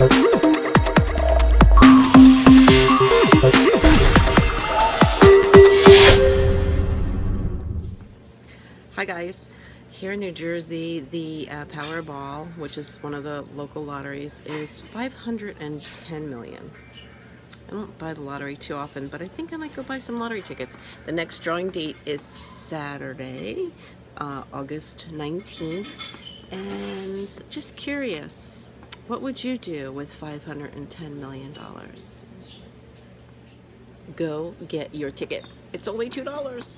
Hi guys, here in New Jersey the uh, Powerball, which is one of the local lotteries, is 510 million. I don't buy the lottery too often, but I think I might go buy some lottery tickets. The next drawing date is Saturday, uh, August 19th, and just curious, what would you do with 510 million dollars? Go get your ticket. It's only $2.